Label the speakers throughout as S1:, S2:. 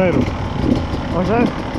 S1: Cruzeiro. Hoje?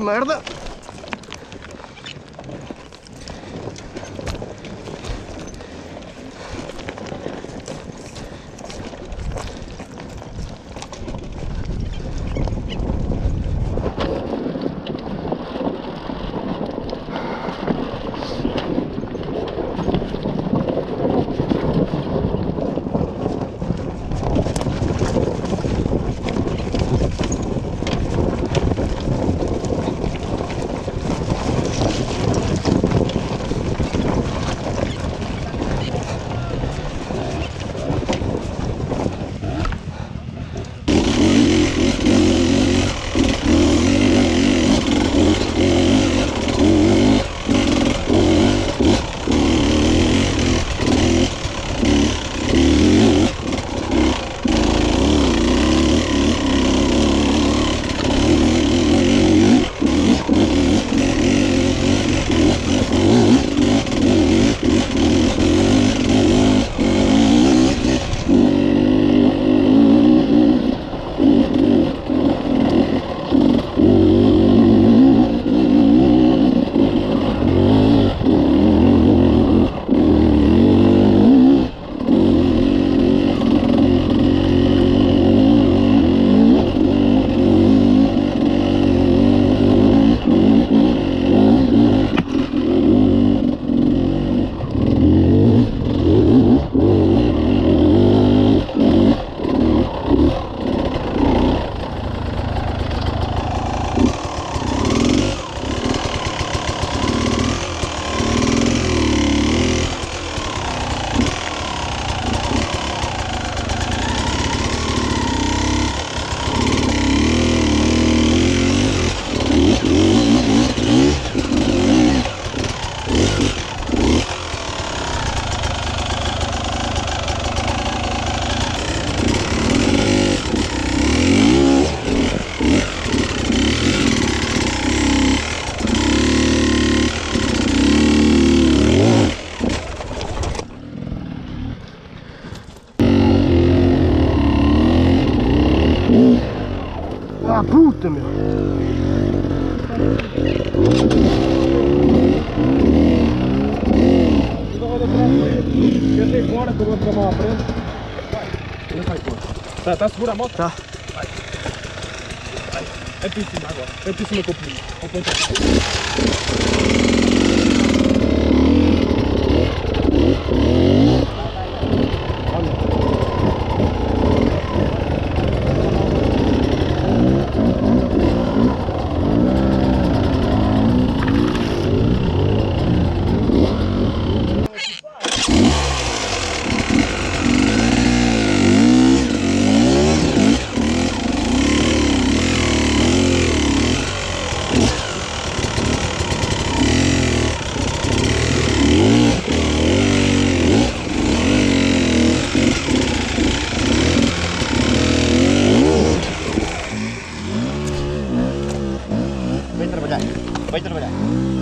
S1: Ah da puta, meu.
S2: Tentei fora, que eu vou tomar uma prenda. Vai, vai fora. Tá, tá segura a moto?
S1: Tá.
S2: Vai. Vai. É piscina agora. É piscina com o pulo. Vou
S1: plantar.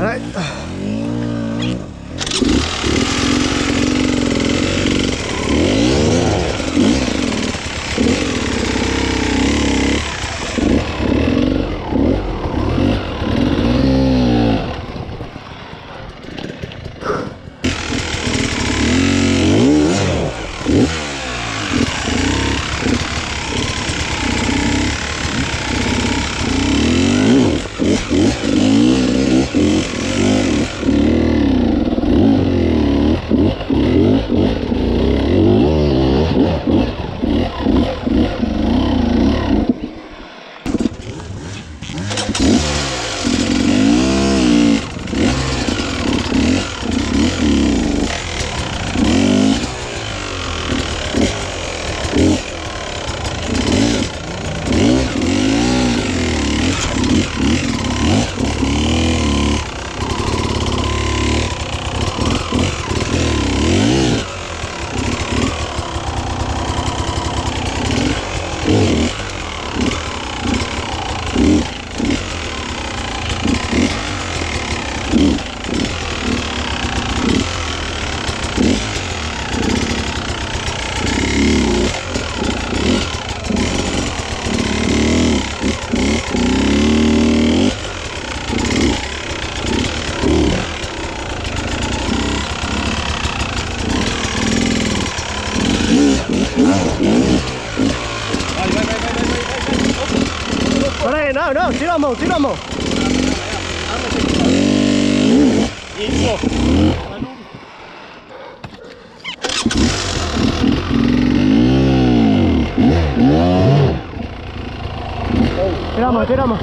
S1: 哎 tiramos, tiramos. Tiramos, tiramos.